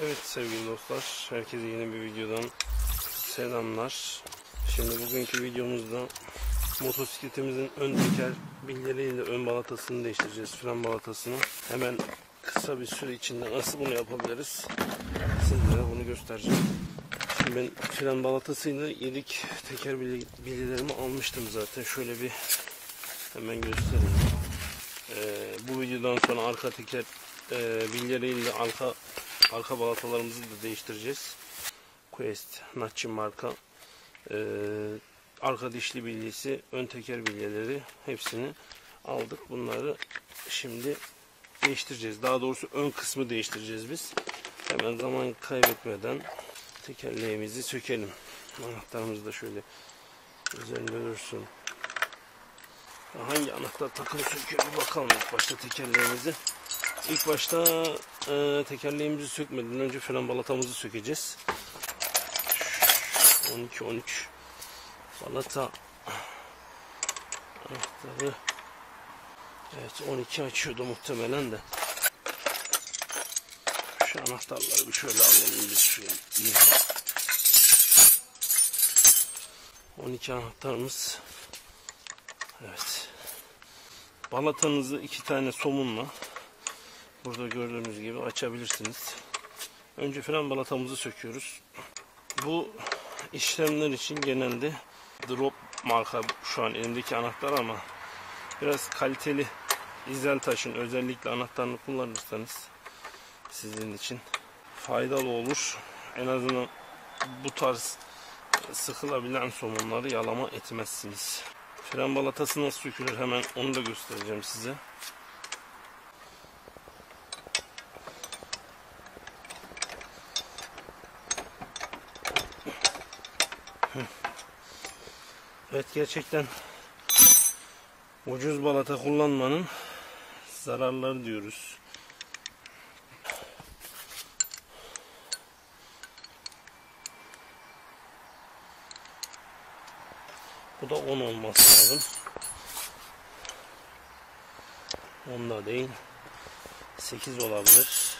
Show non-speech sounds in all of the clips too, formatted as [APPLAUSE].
Evet sevgili dostlar, herkese yeni bir videodan selamlar. Şimdi bugünkü videomuzda motosikletimizin ön teker bilyeleriyle ön balatasını değiştireceğiz, fren balatasını. Hemen kısa bir süre içinde nasıl bunu yapabiliriz sizlere bunu göstereceğim. Şimdi ben fren balatasıyla yedek teker bilye- bilyelerimi almıştım zaten. Şöyle bir hemen göstereyim. Ee, bu videodan sonra arka teker e, bilyeleriyle arka arka balatalarımızı da değiştireceğiz. Quest, Natchi marka e, arka dişli bilyesi, ön teker bilyeleri hepsini aldık. Bunları şimdi değiştireceğiz. Daha doğrusu ön kısmı değiştireceğiz biz. Hemen zaman kaybetmeden tekerleğimizi sökelim. Anahtarımız da şöyle üzerinde dursun. Hangi anahtar takılı söküyor bakalım ilk başta tekerleğimizi. İlk başta e, tekerleğimizi sökmeden önce fren balatamızı sökeceğiz. 12-13 balata anahtarı Evet 12 açıyordu muhtemelen de. Şu anahtarları bir şöyle alalım biz şöyle. 12 anahtarımız. Evet. Balatanızı iki tane somunla burada gördüğünüz gibi açabilirsiniz. Önce fren balatamızı söküyoruz. Bu işlemler için genelde drop marka şu an elimdeki anahtar ama biraz kaliteli izel taşın özellikle anahtarını kullanırsanız sizin için faydalı olur. En azından bu tarz sıkılabilen somunları yalama etmezsiniz. Fren balatası nasıl sökülür hemen onu da göstereceğim size. Evet gerçekten ucuz balata kullanmanın zararları diyoruz. Bu da 10 olması lazım. 10 da değil. 8 olabilir.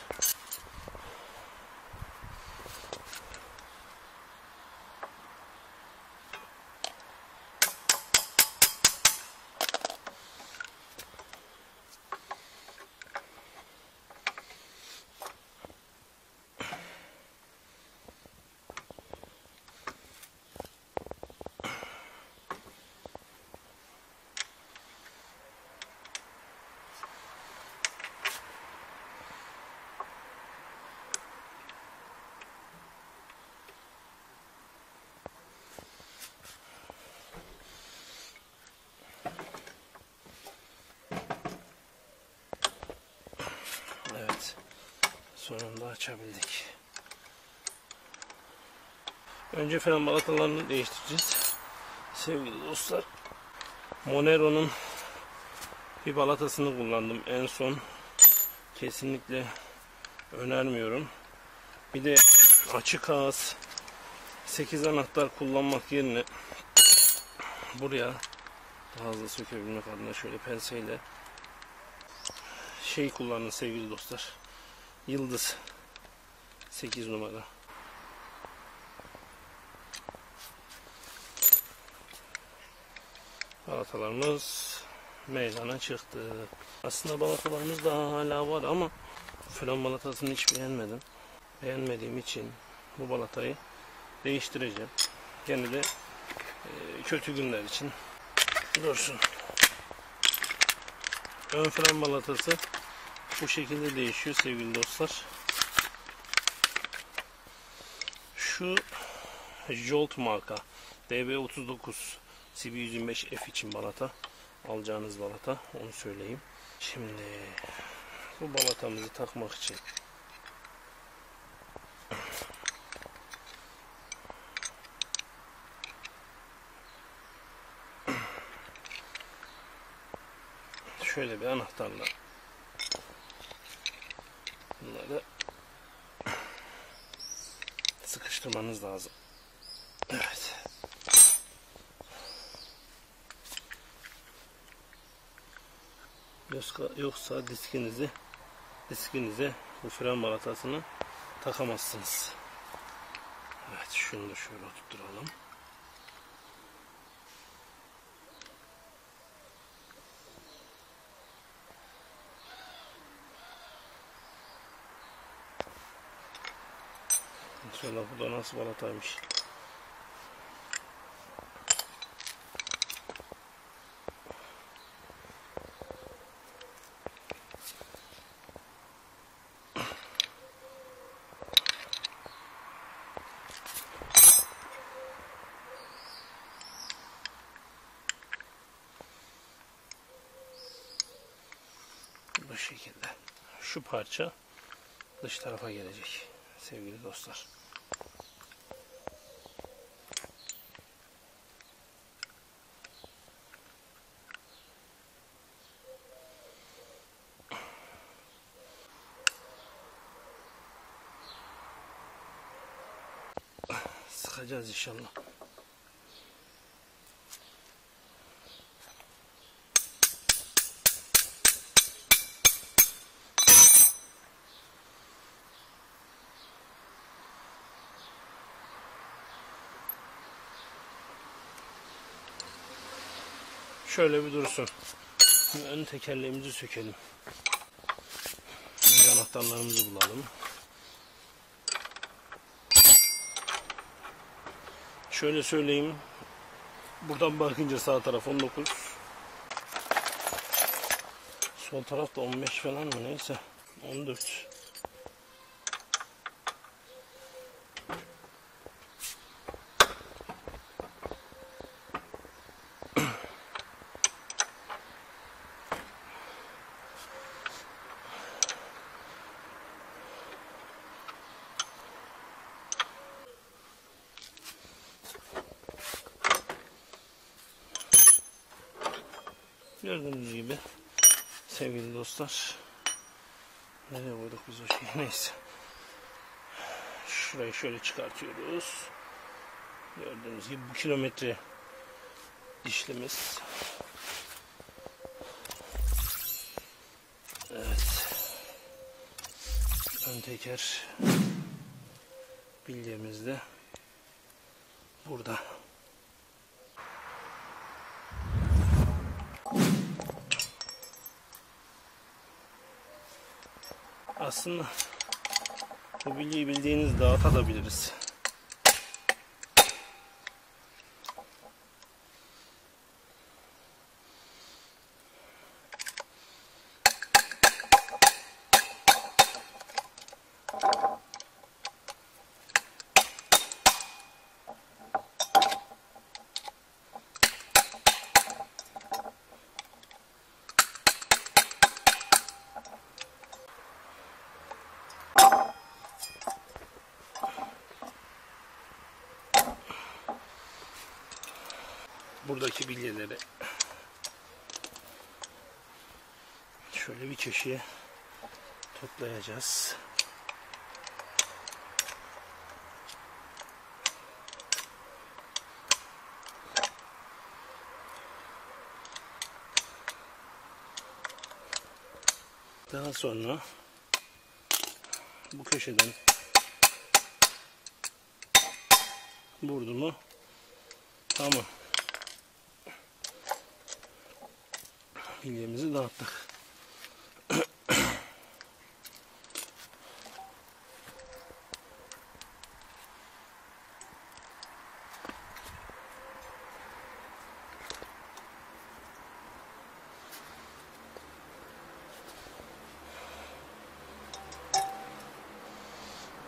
Evet. Sonunda açabildik. Önce fren balatalarını değiştireceğiz. Sevgili dostlar. Monero'nun bir balatasını kullandım en son. Kesinlikle önermiyorum. Bir de açık ağız 8 anahtar kullanmak yerine buraya daha hızlı sökebilmek adına şöyle penseyle şey kullanın sevgili dostlar. Yıldız 8 numara. Balatalarımız meydana çıktı. Aslında balatalarımız daha hala var ama fren balatasını hiç beğenmedim. Beğenmediğim için bu balatayı değiştireceğim. Gene de e, kötü günler için dursun. Ön fren balatası bu şekilde değişiyor sevgili dostlar. Şu Jolt marka DB39 CB125F için balata alacağınız balata onu söyleyeyim. Şimdi bu balatamızı takmak için şöyle bir anahtarla bunları sıkıştırmanız lazım. Evet. Yoksa, yoksa diskinizi diskinize bu fren balatasını takamazsınız. Evet şunu da şöyle oturtturalım. Şöyle bu da nasıl balataymış. Bu şekilde. Şu parça dış tarafa gelecek sevgili dostlar. Sıkacağız inşallah. Şöyle bir dursun. Ön tekerleğimizi sökelim. Önce anahtarlarımızı bulalım. Şöyle söyleyeyim. Buradan bakınca sağ taraf 19. Sol taraf da 15 falan mı neyse. 14. Gördüğünüz gibi sevgili dostlar nereye koyduk biz o şeyi? [LAUGHS] Neyse. Şurayı şöyle çıkartıyoruz. Gördüğünüz gibi bu kilometre dişlimiz evet. Ön teker bilyemiz de burada Aslında bilgiyi bildiğiniz dağıtabiliriz. Buradaki bilyeleri şöyle bir köşeye toplayacağız. Daha sonra bu köşeden vurdu mu tamam. Bilyemizi dağıttık.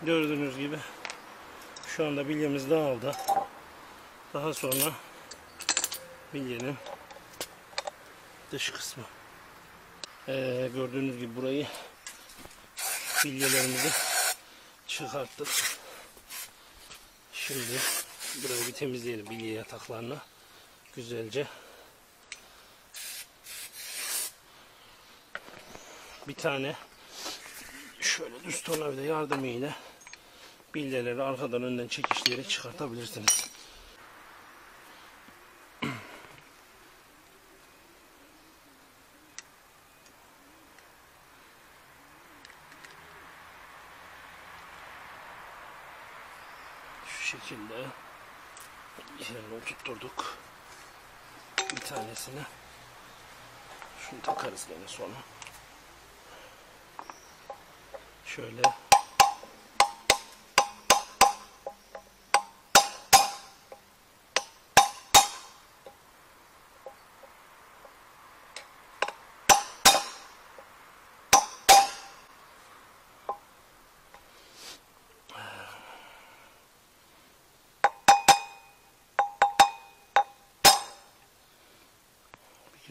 Gördüğünüz gibi şu anda bilyemiz dağıldı. Daha sonra bilyenin dış kısmı. Ee, gördüğünüz gibi burayı bilyelerimizi çıkarttık. Şimdi burayı bir temizleyelim bilye yataklarını güzelce. Bir tane şöyle düz tornavida yardımıyla bilyeleri arkadan önden çekişleyerek çıkartabilirsiniz. Şekilde yerine oturtturduk. Bir tanesini. Şunu takarız gene sonra. Şöyle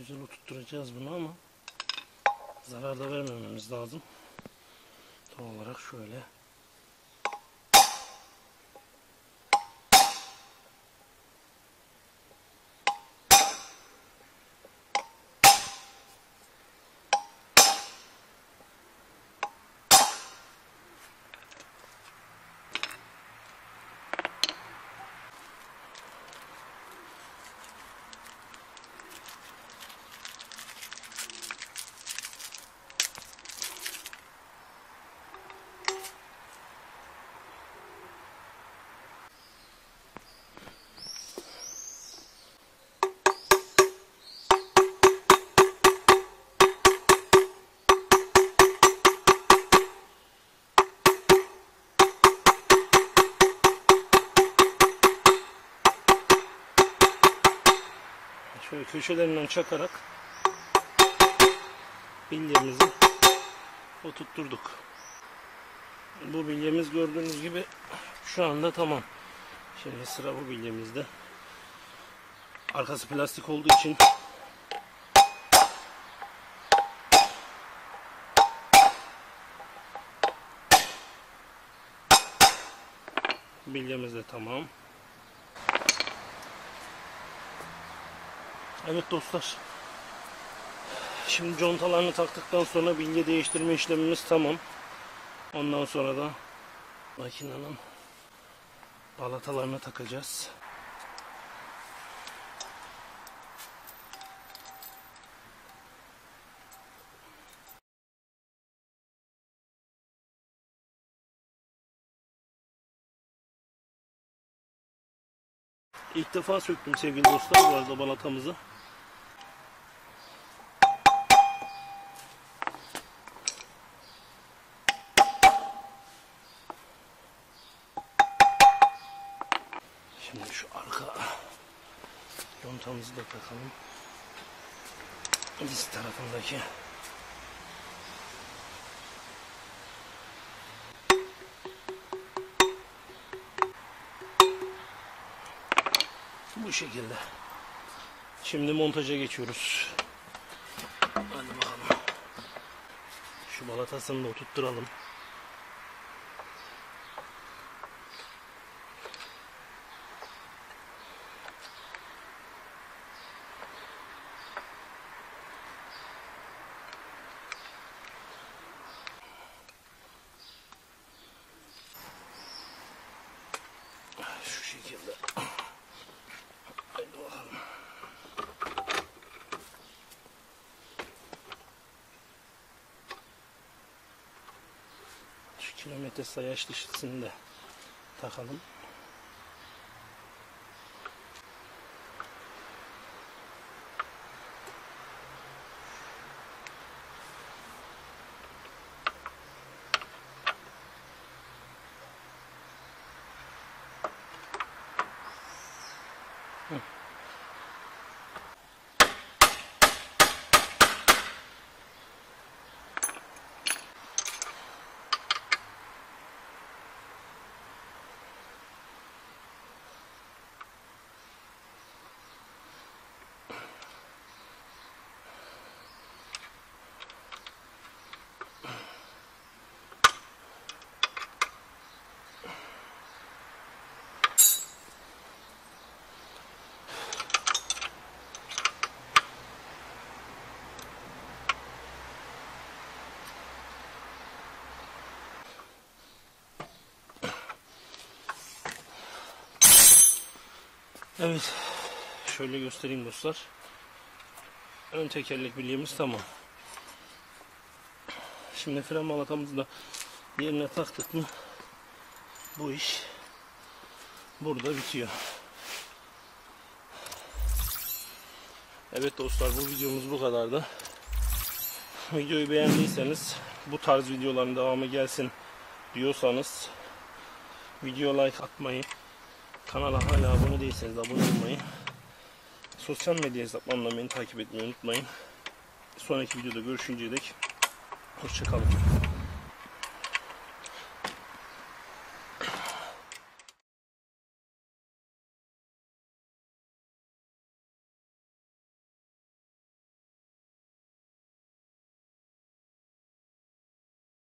güzel oturtturacağız bunu ama zarar da vermememiz lazım. Tam olarak şöyle köşelerinden çakarak bilyemizi oturtturduk. Bu bilyemiz gördüğünüz gibi şu anda tamam. Şimdi sıra bu bilyemizde. Arkası plastik olduğu için bilyemiz de tamam. Evet dostlar. Şimdi contalarını taktıktan sonra bilye değiştirme işlemimiz tamam. Ondan sonra da makinenin balatalarını takacağız. İlk defa söktüm sevgili dostlar bu arada balatamızı. Şimdi şu arka yontamızı da takalım. Diz tarafındaki. Bu şekilde. Şimdi montaja geçiyoruz. Hadi bakalım. Şu balatasını da oturtturalım. Bakalım. Şu kilometre sayaç dışısını da takalım. Evet. Şöyle göstereyim dostlar. Ön tekerlek bilyemiz tamam. Şimdi fren balatamızı da yerine taktık mı bu iş burada bitiyor. Evet dostlar bu videomuz bu kadardı. Videoyu beğendiyseniz bu tarz videoların devamı gelsin diyorsanız video like atmayı kanala hala abone değilseniz abone olmayı sosyal medya hesaplarımdan beni takip etmeyi unutmayın. Sonraki videoda görüşünceye dek hoşçakalın.